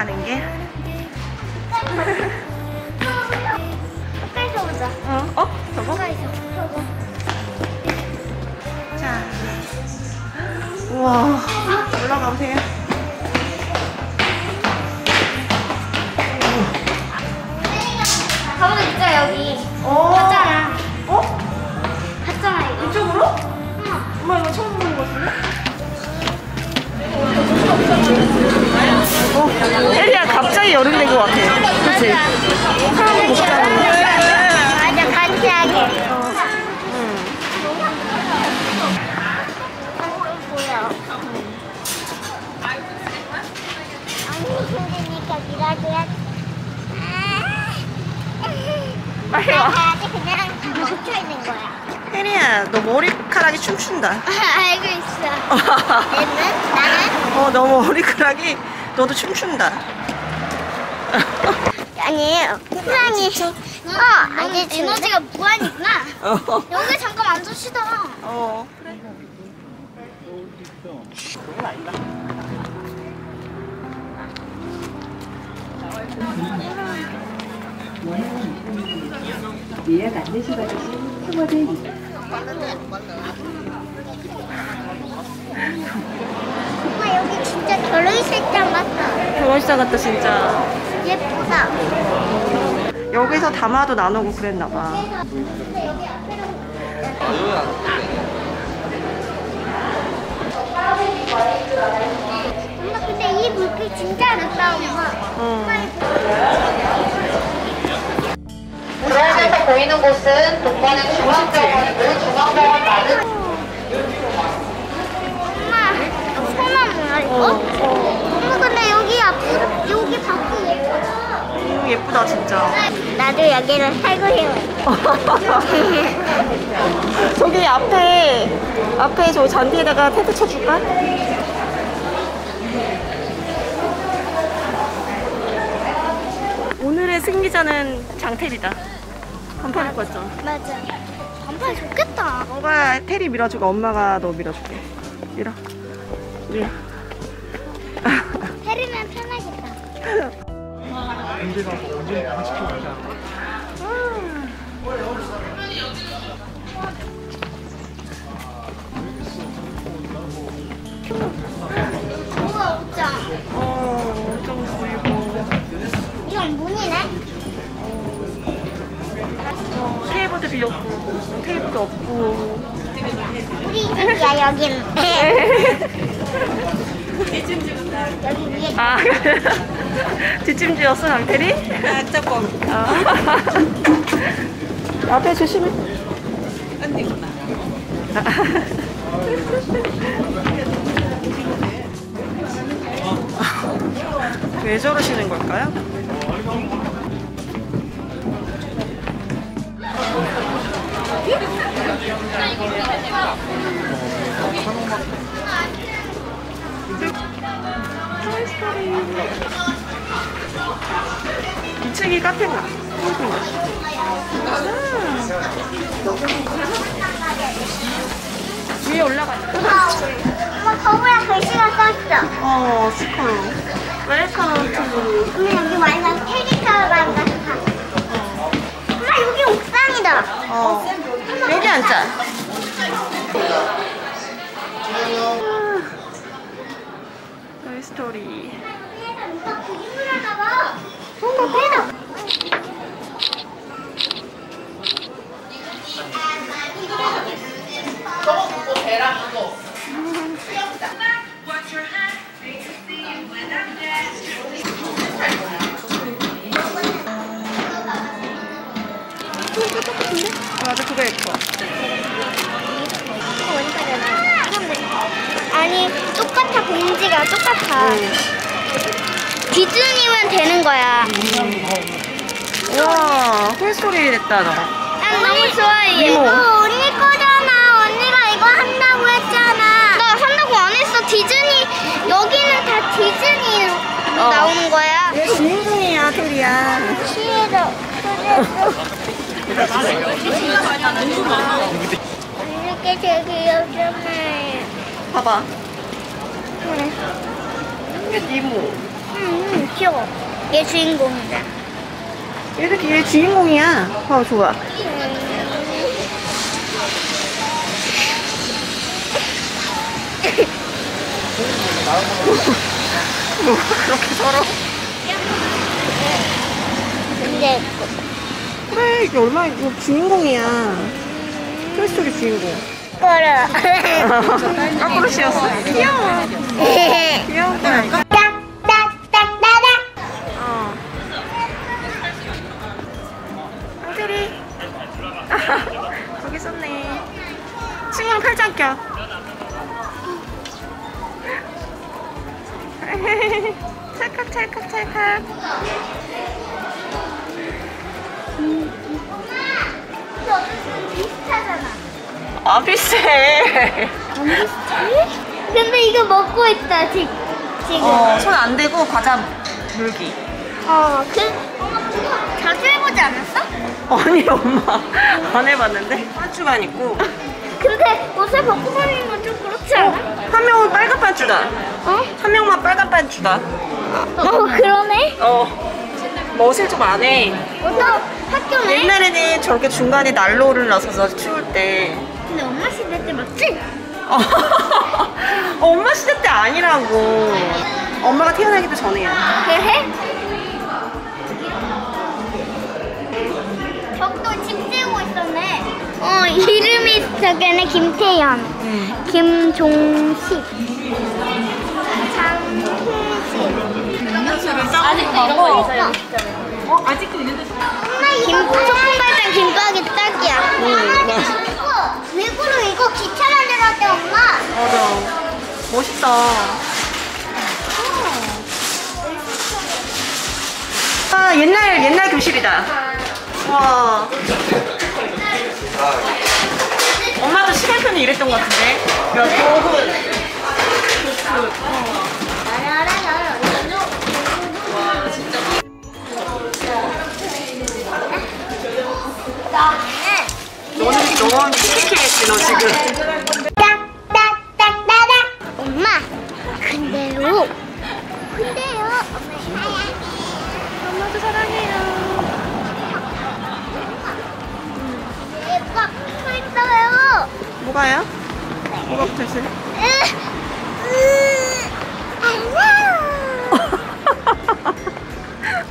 가는 게. 가까이서 보자. 어? 어? 저거? 가까이서. 저거. 자. 우와. 올라가보세요. 멈춰 있는 거야. 혜리야 너 머리카락이 춤춘다. 알고 있어. 얘는 나는 어, 너 머리카락이 너도 춤춘다. 아니에요. 호랑이. 어, 아니 에너지가 무한이구나. 어. 여기 잠깐 앉읍시다. 어. 그래. 아니다. 예약 안내시 받으신 승원을 엄마 여기 진짜 결혼식장 같아. 결혼식 같다 진짜. 예쁘다. 여기서 담아도 나누고 그랬나 봐. 엄마 근데 이 물길 진짜 아름다워 엄마. 응. 보이는 곳은 동반의 중앙병원이고 중앙병원 맞은 엄마 소나 뭐야 이거? 엄마 근데 여기 앞 여기 밖이 예쁘다. 음, 예쁘다 진짜. 나도 여기를 살고 싶어. 저기 앞에 앞에 저 잔디에다가 텐트 쳐줄까? 오늘의 승리자는 장태리다. 반팔 입고 왔죠. 맞아. 반팔 좋겠다. 너가 테리 밀어주고 엄마가 너 밀어줄게. 밀어. 밀어. 해리면 편하겠다. 뭐가 없잖아. 어, 엄청 보이고. 이건 문이네? 어, 테이블도 비었고, 테이블도 없고. 우리 집이야 여긴. 여기 위에 아, 뒷짐지였어, 장태리? 아, 조금. 앞에 조심해. 언니구나. 왜 저러시는 걸까요? 이층이 카페인가? 음. 위에 올라가. 엄마 거부야 글씨가 썼어. 어, 스컬. 웰컴 투. 엄마 여기 완전 옥상이다. 어. 여기 앉자. 토이 스토리. 누가 그림을 하나 봐. 봉지가 똑같아. 응. 디즈니면 되는 거야. 우와, 토이 스토리 됐다, 너. 난 너무 좋아해. 이거 언니 거잖아. 언니가 이거 한다고 했잖아. 나 한다고 안 했어. 디즈니 여기는 다 디즈니 로 어. 나오는 거야. 얘 주인공이야, 토리야. 싫어. 이렇게 되게 귀엽잖아. 봐봐. 그래. 이게 니모. 응, 귀여워. 얘 주인공이다. 얘도 얘 주인공이야. 어, 좋아. 뭐 그렇게 서러? 근데 그래 이게 얼마나 이거 주인공이야. 토이스토리 주인공. 거라. 거꾸로 씌웠어. 귀여워. 귀여워. 딱딱딱딱딱. 어. 한글이. 거기 썼네. 친구는 팔짱 껴. 찰칵 찰칵 찰칵. 비슷하잖아. 아 비슷해. 안 비슷해? 근데 이거 먹고 있다 지, 지금. 어, 손 안 대고 과자 물기. 어, 그 자주 해보지 않았어? 아니 엄마 안 해봤는데 한 주만 입고 근데 옷을 벗고 다니는 건 좀 그렇지 않아? 한 명은 빨간 반주다 어? 한 명만 빨간 반주다 어, 그러네. 어 멋을 좀 안 해 어떤 학교네? 옛날에는 저렇게 중간에 난로를 놔서서 추울 때 엄마 시대 때 맞지? 어, 엄마 시대 때 아니라고 엄마가 태어나기도 전에야 그래? 벽도 집 지우고 있었네. 어, 이름이 저게네 김태현, 응. 김종식, 장혜진. 음료수를 싸우는 거고 어? 아직도 있는데 김, 소금발장 김밥이 딱이야. 응, 맞아. 외구로 이거 기차 만들었대, 엄마. 맞아. 멋있다. 아 옛날 옛날 교실이다. 와. 엄마도 시간표는 이랬던 것 같은데? 몇 교훈 너는 너무 씩씩했지 너 지금 딱딱딱딱딱. 엄마, 근데요. 근데요. 엄마도 사랑해요. 얘가 붙어 있어요. 뭐가요? 뭐가 붙어있어요?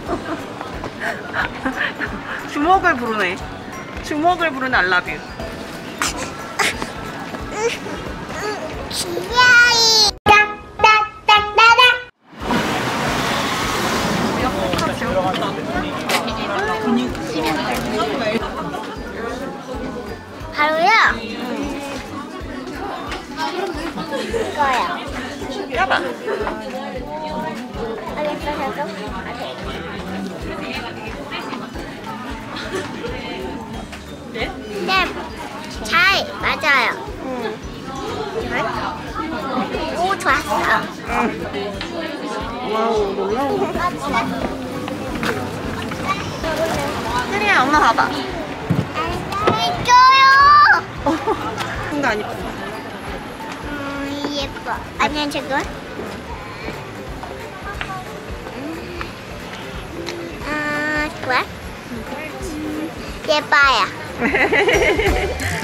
주먹을 부르네 주먹을 부르는 알라뷰 귀여이. 바로요. 이거요. 껴봐 알겠어, 저도. 네? 네, 잘 맞아요. 오, 좋았어. 와우 놀라워 혜리야 엄마 봐봐 이거요. 그런 거 아니야 음, 예뻐. 아니면 저거? 아, 좋아. 음, 예뻐요.